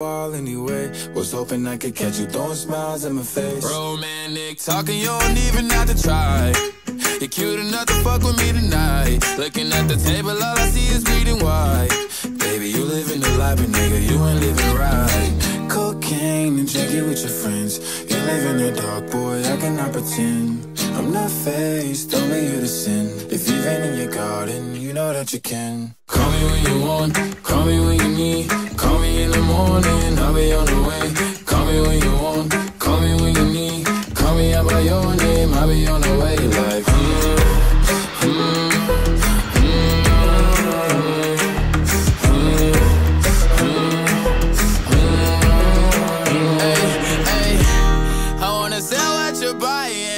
anyway. Was hoping I could catch you throwing smiles in my face. Romantic talking, you don't even have to try. You're cute enough to fuck with me tonight. Looking at the table, all I see is bleeding white. Baby, you living the life, but nigga, you ain't living right. Cocaine and drinking with your friends. You live in the dark, boy, I cannot pretend. I'm not faced, only you to sin. If you've in your garden, you know that you can. Call me when you want, call me when you need. Me in I'll be on the way. Call me when you want, call me when you need. Call me out by your name, I'll be on the way. Like, mm, mm, mm, Ay, ay, I wanna sell what you're buying.